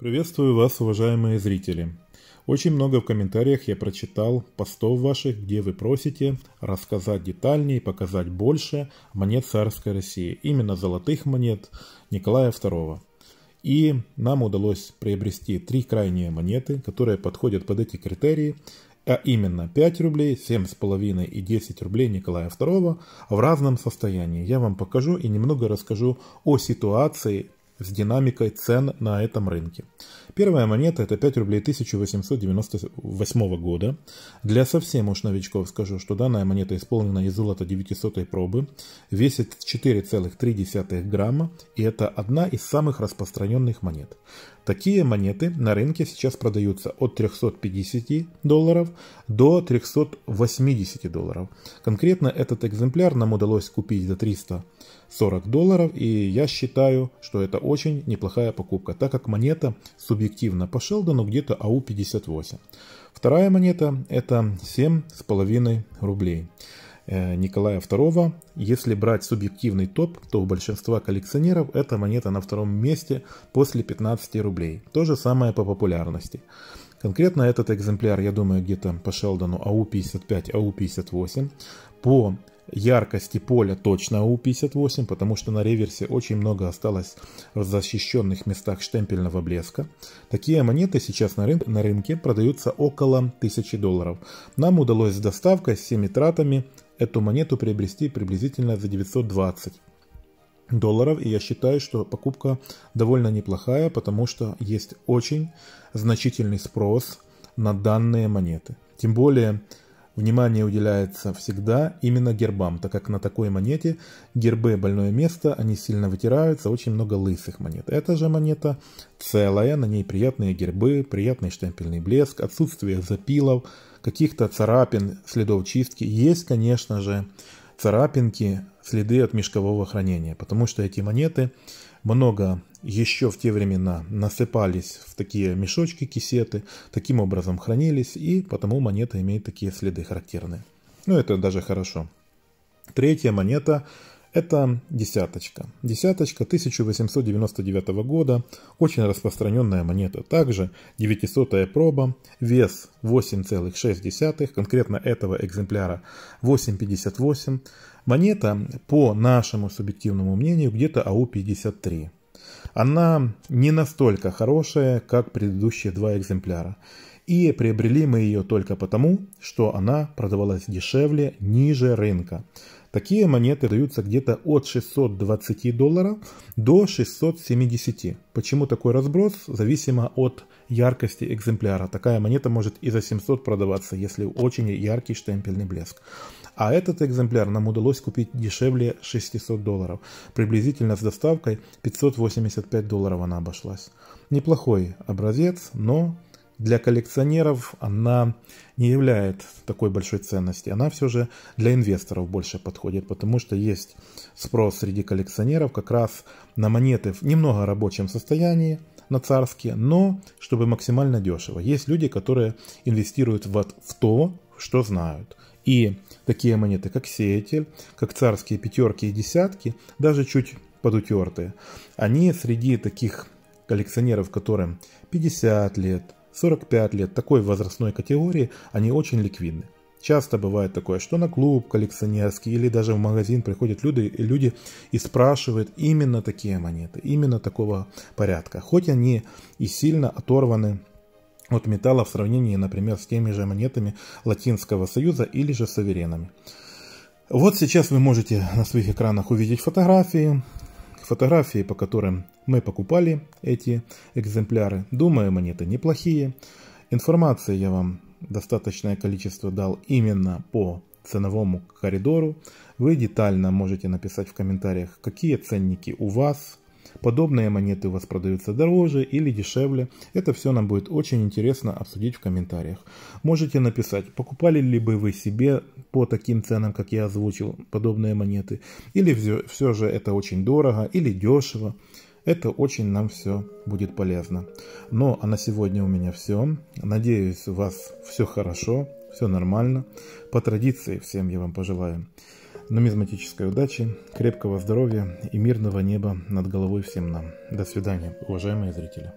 Приветствую вас, уважаемые зрители. Очень много в комментариях я прочитал постов ваших, где вы просите рассказать детальнее, показать больше монет царской России, именно золотых монет Николая II. И нам удалось приобрести три крайние монеты, которые подходят под эти критерии, а именно 5 рублей, 7,5 и 10 рублей Николая II в разном состоянии. Я вам покажу и немного расскажу о ситуации с динамикой цен на этом рынке. Первая монета это 5 рублей 1898 года. Для совсем уж новичков скажу, что данная монета исполнена из золота 900 пробы, весит 4,3 грамма и это одна из самых распространенных монет. Такие монеты на рынке сейчас продаются от 350 долларов до 380 долларов. Конкретно этот экземпляр нам удалось купить за 340 долларов и я считаю, что это очень неплохая покупка, так как монета субъективно по Шелдону где-то АУ-58. Вторая монета это 7,5 рублей. Э, Николая II. Если брать субъективный топ, то у большинства коллекционеров эта монета на втором месте после 15 рублей. То же самое по популярности. Конкретно этот экземпляр, я думаю, где-то по Шелдону АУ-55, АУ-58. По яркости поля точно АУ-58, потому что на реверсе очень много осталось в защищенных местах штемпельного блеска. Такие монеты сейчас на, рын на рынке продаются около 1000 долларов. Нам удалось с доставкой, с всеми тратами эту монету приобрести приблизительно за 920 долларов. И я считаю, что покупка довольно неплохая, потому что есть очень значительный спрос на данные монеты. Тем более внимание уделяется всегда именно гербам, так как на такой монете гербы больное место, они сильно вытираются, очень много лысых монет. Эта же монета целая, на ней приятные гербы, приятный штемпельный блеск, отсутствие запилов, каких-то царапин, следов чистки. Есть, конечно же, царапинки, следы от мешкового хранения, потому что эти монеты много еще в те времена насыпались в такие мешочки, кисеты, таким образом хранились, и потому монета имеет такие следы характерные. Ну, это даже хорошо. Третья монета это десяточка. Десяточка 1899 года, очень распространенная монета. Также 900 проба, вес 8,6, конкретно этого экземпляра 8,58. Монета, по нашему субъективному мнению, где-то АУ-53. Она не настолько хорошая, как предыдущие два экземпляра. И приобрели мы ее только потому, что она продавалась дешевле, ниже рынка. Такие монеты даются где-то от 620 долларов до 670. Почему такой разброс? Зависимо от яркости экземпляра. Такая монета может и за 700 продаваться, если очень яркий штемпельный блеск. А этот экземпляр нам удалось купить дешевле 600 долларов. Приблизительно с доставкой 585 долларов она обошлась. Неплохой образец, но для коллекционеров она не является такой большой ценности. Она все же для инвесторов больше подходит, потому что есть спрос среди коллекционеров как раз на монеты в немного рабочем состоянии, на царские, но чтобы максимально дешево. Есть люди, которые инвестируют в, в то, что знают. И такие монеты, как сеятель, как царские пятерки и десятки, даже чуть подутертые, они среди таких коллекционеров, которым 50 лет, 45 лет такой возрастной категории, они очень ликвидны. Часто бывает такое, что на клуб коллекционерский или даже в магазин приходят люди, люди и спрашивают именно такие монеты, именно такого порядка. Хоть они и сильно оторваны от металла в сравнении, например, с теми же монетами Латинского Союза или же суверенами. Вот сейчас вы можете на своих экранах увидеть фотографии, фотографии, по которым мы покупали эти экземпляры. Думаю, монеты неплохие. Информации я вам достаточное количество дал именно по ценовому коридору. Вы детально можете написать в комментариях, какие ценники у вас, Подобные монеты у вас продаются дороже или дешевле. Это все нам будет очень интересно обсудить в комментариях. Можете написать, покупали ли бы вы себе по таким ценам, как я озвучил, подобные монеты. Или все, же это очень дорого или дешево. Это очень нам все будет полезно. Ну, а на сегодня у меня все. Надеюсь, у вас все хорошо, все нормально. По традиции всем я вам пожелаю нумизматической удачи, крепкого здоровья и мирного неба над головой всем нам. До свидания, уважаемые зрители.